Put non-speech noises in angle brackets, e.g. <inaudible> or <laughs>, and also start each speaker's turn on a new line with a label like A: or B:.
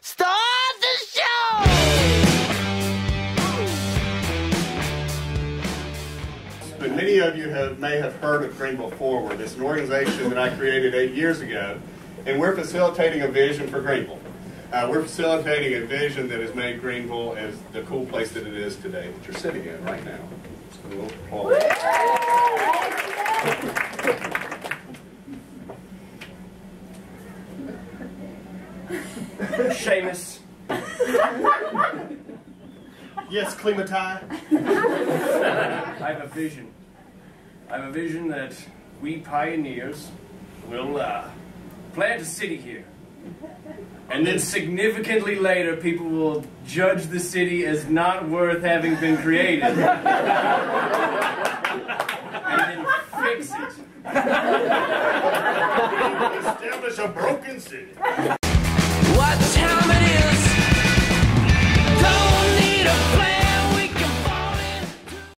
A: Start the show!
B: But many of you have, may have heard of Greenville Forward. It's an organization that I created eight years ago, and we're facilitating a vision for Greenville. Uh, we're facilitating a vision that has made Greenville as the cool place that it is today, that you're sitting in right now. So we'll <laughs>
C: Seamus.
B: Yes, Klimatai.
C: I have a vision. I have a vision that we pioneers will uh, plant a city here. And then significantly later, people will judge the city as not worth having been created. and then fix it.
B: Establish a broken city. What town.